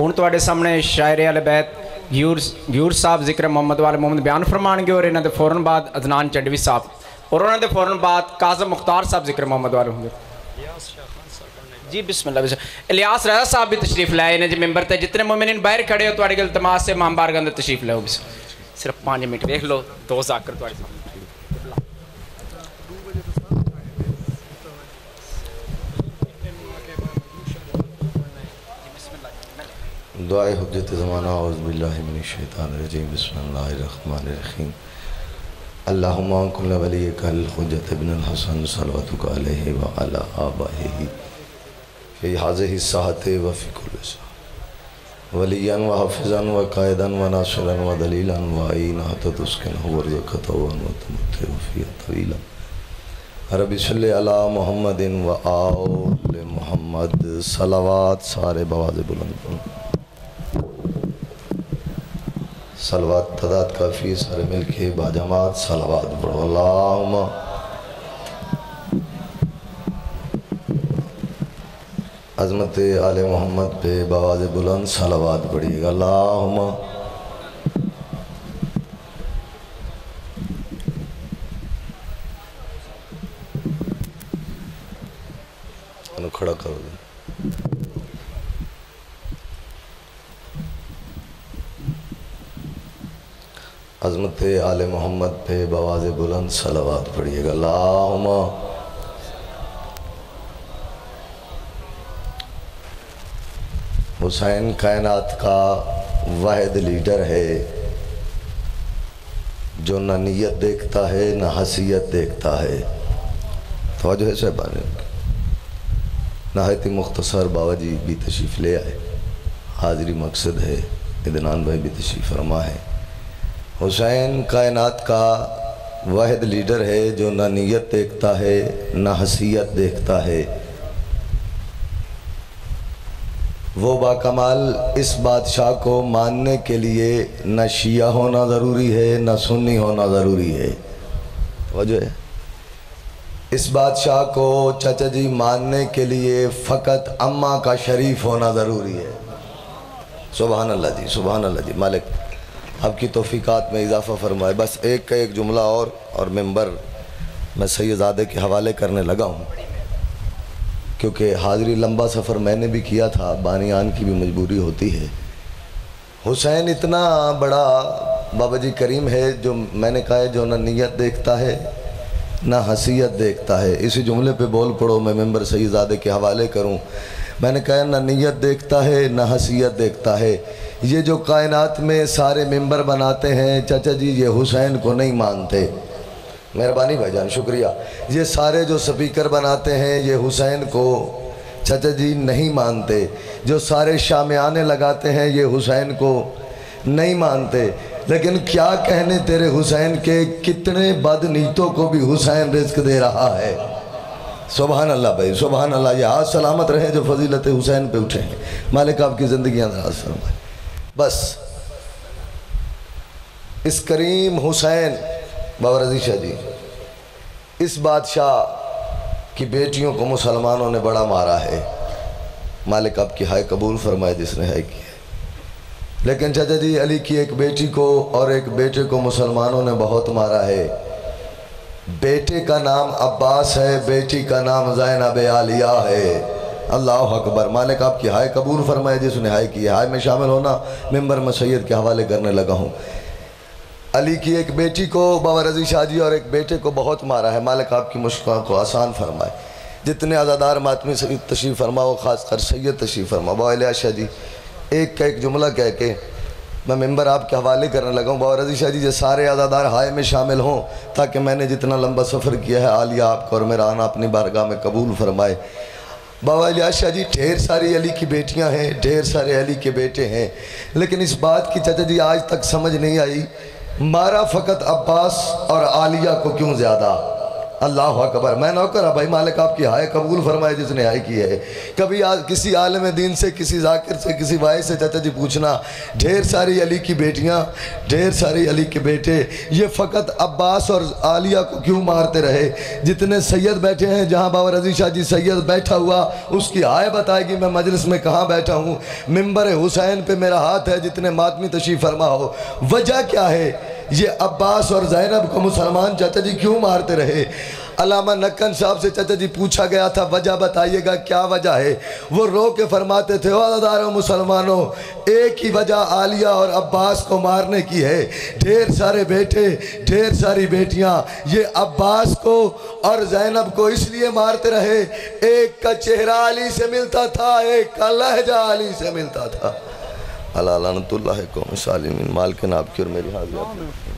हूँ थोड़े सामने शायरे अल बैत, ग्यूर ग्यूर साहब ज़िक्र मुहम्मद वाले मोहम्मद बयान फरमान गए और इन्होंने फ़ौरन बाद अदनान चंडवी साहब और उन्होंने फ़ौरन बाद काजम मुख्तार साहब ज़िक्र मोहम्मद वाले होंगे। जी बिस्मिल इलियास राजा साहब भी तशरीफ़ लाए इन्हें जी मैंबर थे जितने मुमिन बाहर खड़े हो तो गल तमाश से मामबारगंध तशरीफ़ लो सिर्फ़ पाँच मिनट देख लो, दो जाकर सामने। दुआए हज़रत ज़माना औज़बिल्लिमिनशैतानरजीम बसमीम अल्लाहुम्मा कुल्ल वली कल हज़रत इब्न हसन सलवतुक अलैहि व अला आबाही फ़ी हाज़िहि साहते व फ़ी कुल्ल साह वलियन व हाफिज़न व कायदन व नासिरन व दलीलन व आईना तदुस्किन वर्ज़क़त व तमत्ते फ़ी तवीला। रबी सल्ले अला मुहम्मदिन व आल मुहम्मद सलावात सारे बवाज़ बुलंद। सलवात तदाद काफ़ी, सारे मिल के बाजमात, सलवात पढ़ो अजमत आल मोहम्मद पे बवाज बुलंद, सलवात पढ़िएगा अल्लाहुम्मा। खड़ा करो। अजमत आल मोहम्मद पे, बवाज बुलंद, सलावात पढ़िएगा। अल्लाहुम्मा। हुसैन कायनात का वाहिद लीडर है, जो न नीयत देखता है, न हसीयत देखता है। तो है साहबान। नहायत मुख्तसर बाबा जी भी तशरीफ़ ले आए। हाजिरी मकसद है, इदनान भाई भी तशरीफ़ फरमा है। हुसैन कायनात का वाहिद लीडर है जो न नीयत देखता है, न हसीयत देखता है। वो बाकमाल इस बादशाह को मानने के लिए न शिया होना ज़रूरी है, न सुन्नी होना ज़रूरी है। वजह, इस बादशाह को चाचा जी मानने के लिए फ़कत अम्मा का शरीफ होना ज़रूरी है। सुबहान अल्लाह जी सुबहान अल्लाह जी, मालिक। आपकी तोफ़ीक़ात में इजाफ़ा फरमाए। बस एक का एक जुमला और और मेंबर मैं सैदादे के हवाले करने लगा हूँ। क्योंकि हाज़री लंबा सफ़र मैंने भी किया था, बानियान की भी मजबूरी होती है। हुसैन इतना बड़ा बाबा जी करीम है जो मैंने कहा है, जो न नीयत देखता है, ना हसीयत देखता है। इसी जुमले पे बोल पड़ो, मैं मेंबर सईदादे के हवाले करूँ। मैंने कहा, ना नीयत देखता है, ना हसीयत देखता है। ये जो कायनात में सारे मेंबर बनाते हैं, चाचा जी, ये हुसैन को नहीं मानते। मेहरबानी भाईजान, शुक्रिया। ये सारे जो स्पीकर बनाते हैं, ये हुसैन को चाचा जी नहीं मानते। जो सारे शामियाने लगाते हैं, ये हुसैन को नहीं मानते। लेकिन क्या कहने तेरे हुसैन के, कितने बदनीतों को भी हुसैन रिस्क दे रहा है? सुबहान अल्लाह भाई सुबहान अल्लाह ये आज सलामत रहे जो फजीलत हुसैन पे उठे मालिक आपकी ज़िंदगी दराज फरमाए। बस। इस करीम हुसैन बाबा रज़ी शाह जी, इस बादशाह की बेटियों को मुसलमानों ने बड़ा मारा है। मालिक आपकी हाय कबूल फरमाए जिसने हाय की है। लेकिन चाचा जी, अली की एक बेटी को और एक बेटे को मुसलमानों ने बहुत मारा है। बेटे का नाम अब्बास है, बेटी का नाम जैनब आलिया है। अल्लाह अकबर। मालिक आपकी हाय कबूल फरमाए, जिसने हाय की हाय में शामिल होना मेंबर में सैयद के हवाले करने लगा हूँ। अली की एक बेटी को बाबा रज़ी शाह जी और एक बेटे को बहुत मारा है। मालिक आपकी मुश्किल को आसान फरमाए। जितने आज़ादार मातमी सैद तशीफ़ फरमाओ ख़ास कर सैयद तशरीफ़ फरमा बाबा शाह जी, एक का एक जुमला कह के मैं मेंबर आपके हवाले करने लगा हूँ। बाबा रज़ी शाह जी, ये सारे आज़ादार हाय में शामिल हों, ताकि मैंने जितना लंबा सफ़र किया है, आलिया आपको और मेरा आना अपनी बारगाह में कबूल फरमाए। बाबा लिया शाह जी, ढेर सारी अली की बेटियाँ हैं, ढेर सारे अली के बेटे हैं। लेकिन इस बात की चाचा जी आज तक समझ नहीं आई, मारा फ़कत अब्बास और आलिया को क्यों ज़्यादा? अल्लाह अकबर। मैं नौकर भाई मालिक आपकी हाय कबूल फरमाए जिसने हाय की है। कभी आ, किसी आलम दीन से किसी जाकिर से किसी भाई से चाचा जी पूछना ढेर सारी अली की बेटियाँ ढेर सारी अली के बेटे ये फ़कत अब्बास और आलिया को क्यों मारते रहे? जितने सैयद बैठे हैं जहाँ बाबा रज़ी शाह जी सैयद बैठा हुआ उसकी हाय बताएगी मैं मजलिस में कहाँ बैठा हूँ? मिंबर हुसैन पर मेरा हाथ है जितने मातमी तशीफ फरमा हो। वजह क्या है? ये अब्बास और जैनब को मुसलमान चाचा जी क्यों मारते रहे? अलामा नक्कन साहब से चाचा जी पूछा गया था, वजह बताइएगा, क्या वजह है? वो रो के फरमाते थे वादारों मुसलमानों, एक ही वजह आलिया और अब्बास को मारने की है। ढेर सारे बेटे, ढेर सारी बेटियाँ, ये अब्बास को और जैनब को इसलिए मारते रहे, एक का चेहरा अली से मिलता था, एक का लहजा अली से मिलता था। अल्लाह साल सालिमिन माल के नाब और मेरी हाजिर।